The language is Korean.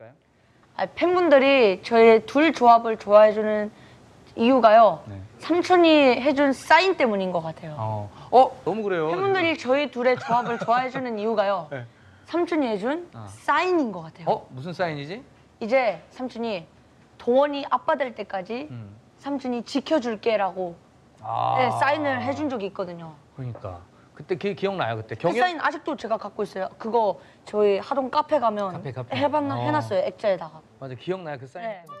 있을까요? 아, 팬분들이 저희 둘 조합을 좋아해주는 이유가요. 네. 삼촌이 해준 사인 때문인 것 같아요. 어, 어 너무 그래요. 팬분들이 저희 둘의 조합을 좋아해주는 이유가요. 네. 삼촌이 해준 어. 사인인 것 같아요. 어 무슨 사인이지? 이제 삼촌이 동원이 아빠 될 때까지 음. 삼촌이 지켜줄게라고 아. 네, 사인을 해준 적이 있거든요. 그러니까 그때 기, 기억나요 그때 그 경연 사인 아직도 제가 갖고 있어요. 그거 저희 하동 카페 가면 카페, 카페. 해봤 어. 해놨어요 액자에다가. 맞아 기억나요 그 사인. 네. 때문에